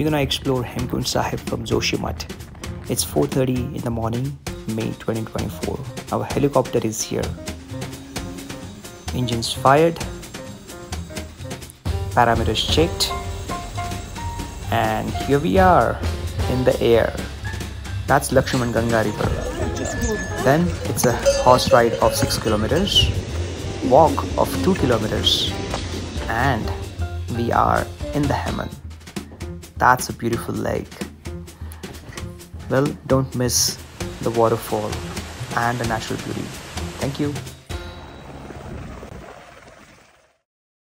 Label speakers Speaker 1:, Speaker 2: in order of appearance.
Speaker 1: we're gonna explore Hemkund Sahib from Joshimath. It's 4.30 in the morning, May 2024. Our helicopter is here. Engines fired, parameters checked, and here we are in the air. That's Lakshman Ganga River. Then it's a horse ride of 6 kilometers, walk of 2 kilometers, and we are in the Heman. That's a beautiful lake. Well, don't miss the waterfall and the natural beauty. Thank you.